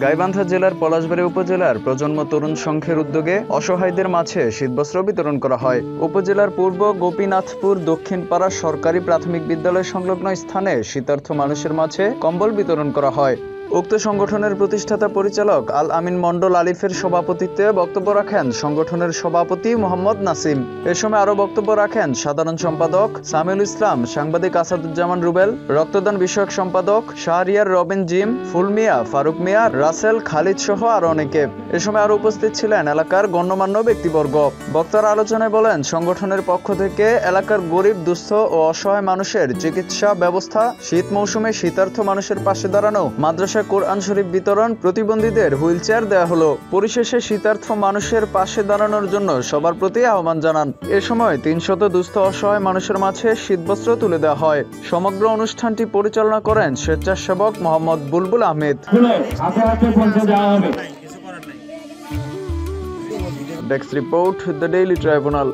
গাইবান্ধা জেলার পলাশবাড়ি উপজেলার প্রজন্ম তরুণ সংঘের উদ্যোগে অসহায়দের মাঝে শীতবস্ত্র বিতরণ করা হয়। উপজেলার পূর্ব গোপীনাথপুর, দক্ষিণপাড়া সরকারি প্রাথমিক বিদ্যালয় সংলগ্ন স্থানে শীতার্থ মানুষের মাঝে কম্বল বিতরণ করা হয়। উক্ত সংগঠনের প্রতিষ্ঠাতা পরিচালক আল আমিন মন্ডল আলিফের সভাপতিত্বে বক্তব্য রাখেন সংগঠনের সভাপতি মোহাম্মদ নাসিম। এ সময় আরও বক্তব্য রাখেন সাধারণ সম্পাদক সামিউল ইসলাম, সাংবাদিক আসাদুজ্জামান রুবেল, রক্তদান বিষয়ক সম্পাদক শাহরিয়ার রবিন জিম, ফুলমিয়া, ফারুক মিয়া, রাসেল, খালিদ সহ আরও অনেকে। এ সময় আরও উপস্থিত ছিলেন এলাকার গণ্যমান্য ব্যক্তিবর্গ। বক্তারা আলোচনায় বলেন, সংগঠনের পক্ষ থেকে এলাকার গরিব, দুস্থ ও অসহায় মানুষের চিকিৎসা ব্যবস্থা, শীত মৌসুমে শীতার্থ মানুষের পাশে দাঁড়ানো, মাদ্রাসা কোরআন শরীফ বিতরণ প্রতিবন্ধীদের হুইল চেয়ার দেওয়া হলো। পরিশেষে শীতার্থ মানুষের পাশে দাঁড়ানোর জন্য সবার প্রতি আহ্বান জানান। এ সময় তিনশত দুস্থ অসহায় মানুষের মাঝে শীতবস্ত্র তুলে দেওয়া হয়। সমগ্র অনুষ্ঠানটি পরিচালনা করেন স্বেচ্ছাসেবক Mohammad Bulbul Ahmed. Report the Daily Tribunal.